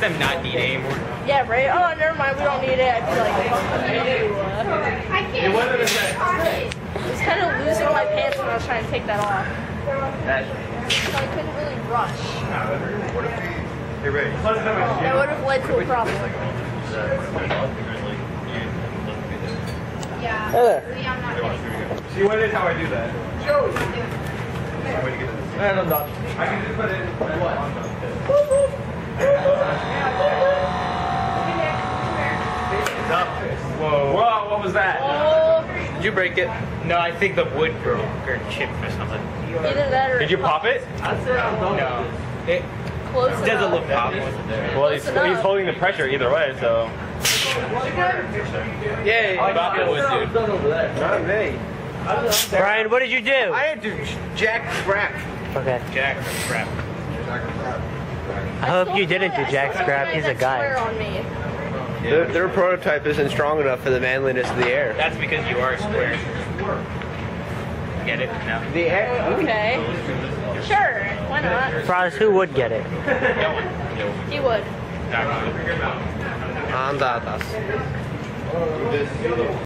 them not need it anymore. Yeah, right? Oh, never mind. We don't need it. I feel like uh, I can't. what did it? I was kind of losing my pants when I was trying to take that off. So I couldn't really rush. You're ready. That would have led to a problem. Yeah. Hey See, I'm not kidding. See, what is how I do that? And I'm done. I can just put it in what? Whoa. Whoa, what was that? Oh, Did you break it? No, I think the wood broke or chipped or something. either that or Did you pop it? No. It close doesn't enough. look pop. Well, he's, Close enough. he's holding the pressure either way, so. Yay. I thought it was, dude. Not me. Brian, what did you do? I had to jack crap. Okay. Jack or crap. I hope still you didn't do Jack still Scrap. He's a like that swear guy. On. Their, their prototype isn't strong enough for the manliness of the air. That's because you are square. Get it? No. The air. Okay. Sure. Why not? Frost, who would get it? No one. He would. Not Andadas.